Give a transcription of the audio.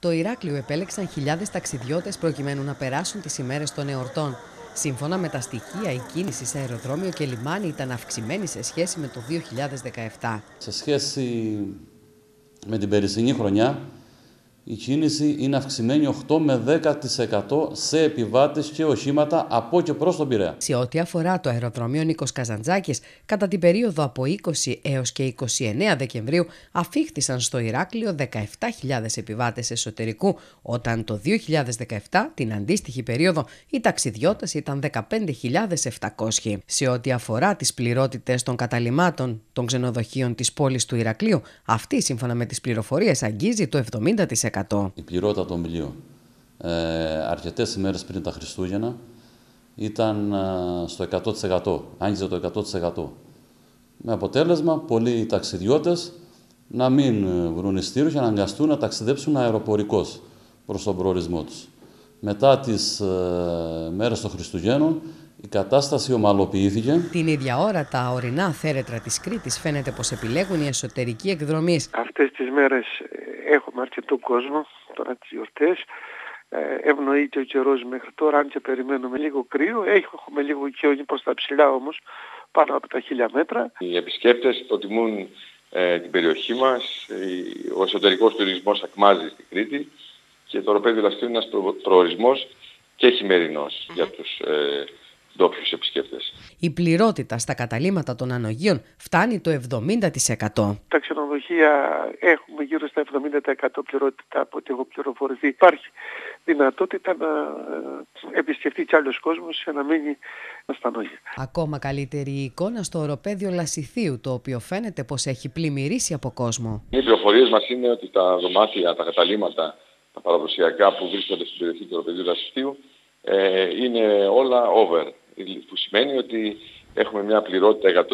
Το Ηράκλειο επέλεξαν χιλιάδες ταξιδιώτες προκειμένου να περάσουν τις ημέρες των εορτών. Σύμφωνα με τα στοιχεία, η κίνηση σε αεροδρόμιο και λιμάνι ήταν αυξημένη σε σχέση με το 2017. Σε σχέση με την περσινή χρονιά, η κίνηση είναι αυξημένη 8 με 10% σε επιβάτες και οχήματα από και προς τον Πειραιά. Σε ό,τι αφορά το αεροδρόμιο Νίκος Καζαντζάκης, κατά την περίοδο από 20 έως και 29 Δεκεμβρίου αφήχθησαν στο Ηράκλειο 17.000 επιβάτες εσωτερικού, όταν το 2017, την αντίστοιχη περίοδο, οι ταξιδιώτες ήταν 15.700. Σε ό,τι αφορά τις πληρότητες των καταλημάτων των ξενοδοχείων της πόλης του Ηρακλείου, αυτή σύμφωνα με τις πληροφορίες αγγίζει το 70%. Η πληρότητα των πλοίων ε, αρκετές ημέρες πριν τα Χριστούγεννα ήταν ε, στο 100%, άγγιζε το 100%. Με αποτέλεσμα, πολλοί ταξιδιώτες να μην ε, βρουν ειστήριο και να αναγκαστούν να ταξιδέψουν αεροπορικώς προς τον προορισμό τους. Μετά τις ε, μέρες των Χριστουγέννων, η κατάσταση ομαλοποιήθηκε. Την ίδια ώρα τα ορεινά θέρετρα της Κρήτης φαίνεται πως επιλέγουν οι εσωτερικοί εκδρομείς. Αυτές τις μέρες έχουμε αρκετό κόσμο τώρα τις γιορτές. Ε, ευνοείται ο καιρός μέχρι τώρα, αν και περιμένουμε λίγο κρύο. Έχουμε λίγο και προς τα ψηλά όμως, πάνω από τα χίλια μέτρα. Οι επισκέπτες προτιμούν ε, την περιοχή μας. Ο εσωτερικός τουρισμός ακμάζει στην Κρήτη και το Ροπέδιο Λαστίου είναι ένας προορισμός και χειμερινός για τους ε, ντόπιους επισκέπτες. Η πληρότητα στα καταλήμματα των ανογείων φτάνει το 70%. Τα ξενοδοχεία έχουμε γύρω στα 70% πληρότητα από ό,τι έχω πληροφορηθεί. Υπάρχει δυνατότητα να ε, επισκεφτεί κι άλλος κόσμος σε να μείνει στα ανογεία. Ακόμα καλύτερη η εικόνα στο οροπέδιο Λασιθίου, το οποίο φαίνεται πως έχει πλημμυρίσει από κόσμο. Οι πληροφορίες μας είναι ότι τα δωμάτια, τα καταλήμματα, τα παραδοσιακά που βρίσκονται στην περιοχή του οροπεδίου Λασιθίου ε, είναι όλα over. Που σημαίνει ότι έχουμε μια πληρότητα 100%